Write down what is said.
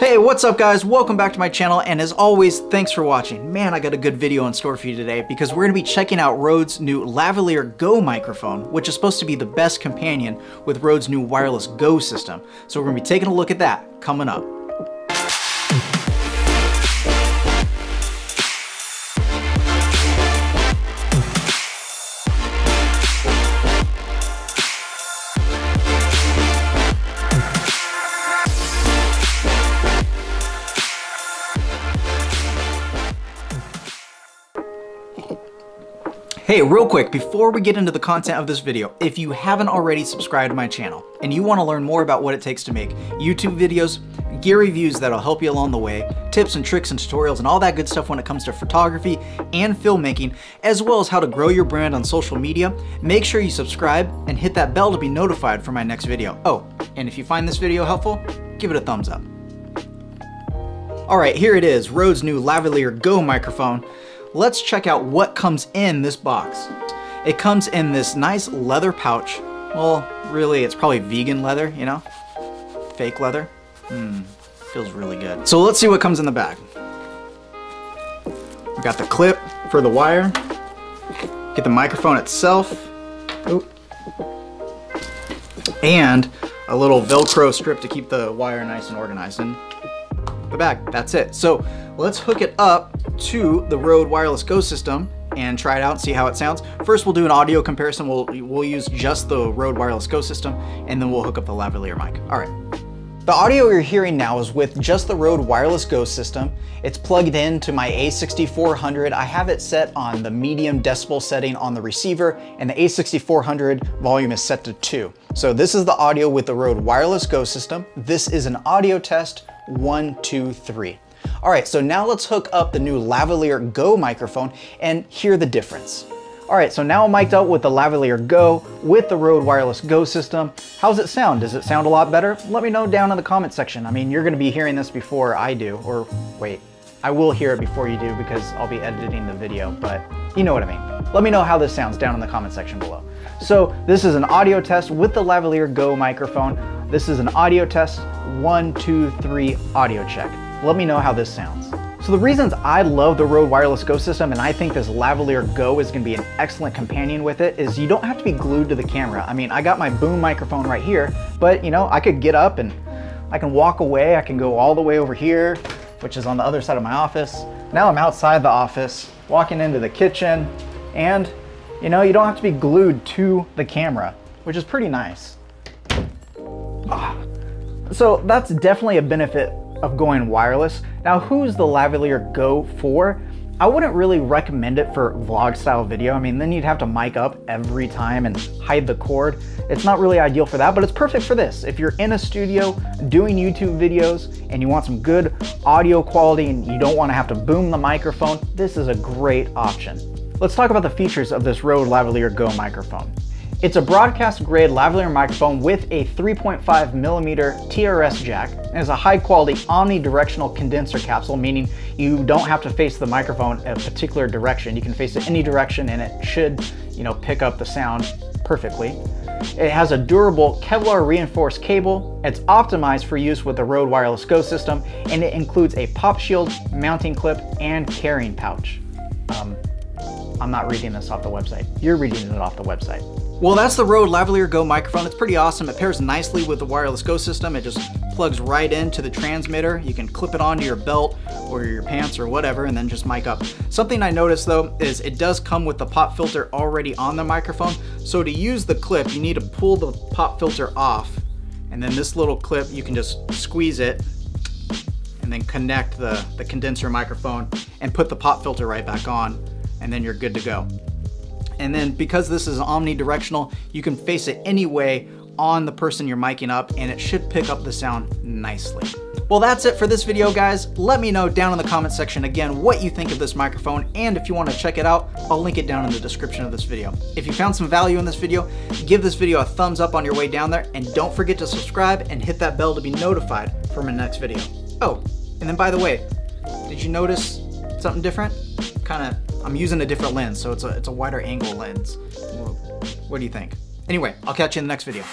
Hey, what's up guys? Welcome back to my channel, and as always, thanks for watching. Man, I got a good video in store for you today because we're gonna be checking out Rode's new Lavalier Go microphone, which is supposed to be the best companion with Rode's new wireless Go system. So we're gonna be taking a look at that coming up. Hey, real quick, before we get into the content of this video, if you haven't already subscribed to my channel and you want to learn more about what it takes to make YouTube videos, gear reviews that'll help you along the way, tips and tricks and tutorials and all that good stuff when it comes to photography and filmmaking, as well as how to grow your brand on social media, make sure you subscribe and hit that bell to be notified for my next video. Oh, and if you find this video helpful, give it a thumbs up. Alright, here it is, Rode's new Lavalier Go microphone let's check out what comes in this box. It comes in this nice leather pouch. Well, really, it's probably vegan leather, you know? Fake leather. Mmm, feels really good. So let's see what comes in the bag. We got the clip for the wire. Get the microphone itself. Oop. And a little Velcro strip to keep the wire nice and organized in the bag. That's it. So let's hook it up to the Rode Wireless Go system and try it out and see how it sounds. First, we'll do an audio comparison. We'll, we'll use just the Rode Wireless Go system, and then we'll hook up the lavalier mic. All right. The audio you're hearing now is with just the Rode Wireless Go system. It's plugged in to my A6400. I have it set on the medium decibel setting on the receiver, and the A6400 volume is set to two. So this is the audio with the Rode Wireless Go system. This is an audio test, one, two, three. All right, so now let's hook up the new Lavalier Go microphone and hear the difference. All right, so now I'm mic'd up with the Lavalier Go with the Rode Wireless Go system. How's it sound? Does it sound a lot better? Let me know down in the comment section. I mean, you're gonna be hearing this before I do, or wait, I will hear it before you do because I'll be editing the video, but you know what I mean. Let me know how this sounds down in the comment section below. So this is an audio test with the Lavalier Go microphone. This is an audio test, one, two, three, audio check. Let me know how this sounds. So the reasons I love the Rode Wireless Go system and I think this Lavalier Go is gonna be an excellent companion with it is you don't have to be glued to the camera. I mean, I got my boom microphone right here, but you know, I could get up and I can walk away. I can go all the way over here, which is on the other side of my office. Now I'm outside the office, walking into the kitchen, and you know, you don't have to be glued to the camera, which is pretty nice. So that's definitely a benefit of going wireless. Now, who's the Lavalier Go for? I wouldn't really recommend it for vlog style video. I mean, then you'd have to mic up every time and hide the cord. It's not really ideal for that, but it's perfect for this. If you're in a studio doing YouTube videos and you want some good audio quality and you don't wanna have to boom the microphone, this is a great option. Let's talk about the features of this Rode Lavalier Go microphone. It's a broadcast grade lavalier microphone with a 3.5 millimeter TRS jack and is a high quality omnidirectional condenser capsule, meaning you don't have to face the microphone a particular direction. You can face it any direction and it should, you know, pick up the sound perfectly. It has a durable Kevlar reinforced cable. It's optimized for use with the Rode Wireless Go system, and it includes a pop shield, mounting clip, and carrying pouch. Um, I'm not reading this off the website. You're reading it off the website. Well, that's the Rode Lavalier Go microphone. It's pretty awesome. It pairs nicely with the wireless Go system. It just plugs right into the transmitter. You can clip it onto your belt or your pants or whatever and then just mic up. Something I noticed though is it does come with the pop filter already on the microphone. So to use the clip, you need to pull the pop filter off. And then this little clip, you can just squeeze it and then connect the, the condenser microphone and put the pop filter right back on and then you're good to go. And then because this is omnidirectional, you can face it any way on the person you're miking up and it should pick up the sound nicely. Well, that's it for this video, guys. Let me know down in the comment section again what you think of this microphone, and if you want to check it out, I'll link it down in the description of this video. If you found some value in this video, give this video a thumbs up on your way down there, and don't forget to subscribe and hit that bell to be notified for my next video. Oh, and then by the way, did you notice something different? Kind of I'm using a different lens, so it's a, it's a wider angle lens. What do you think? Anyway, I'll catch you in the next video.